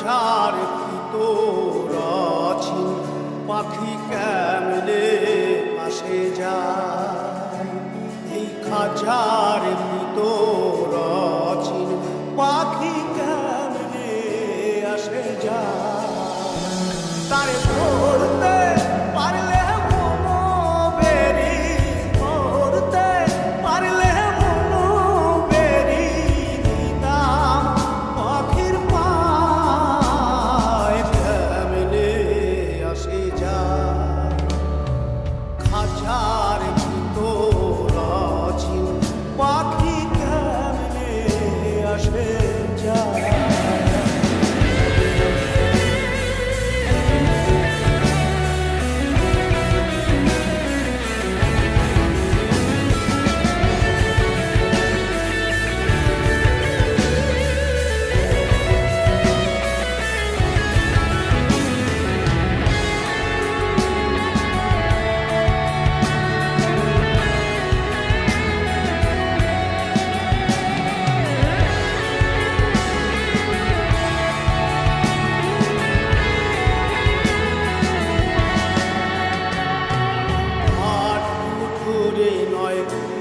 ছাড় তোর আছিন পাখি কেমনে পাশে যায়? এই খাঁচার ভিতর আছিন পাখি কেমনে আসে যায়? তার yaşlı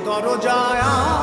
দরজায়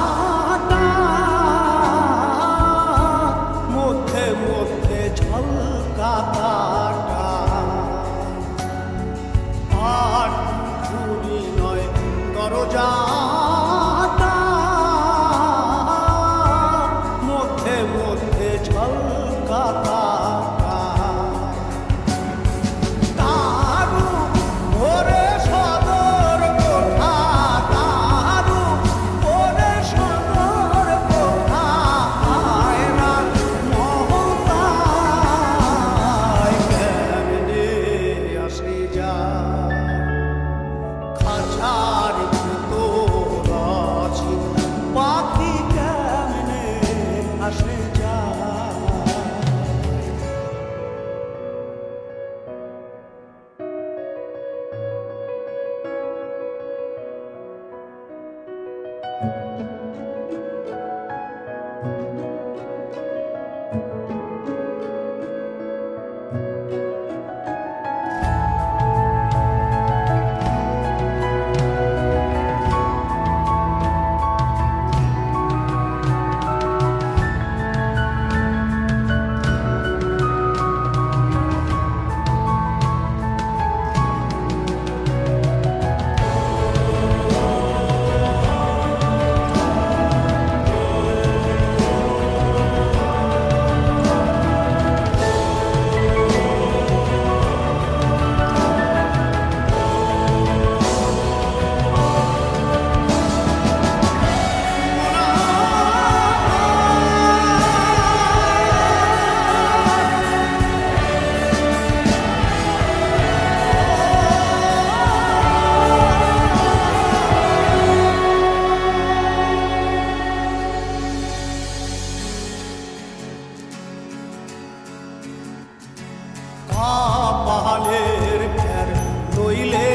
কালের ফের নইলে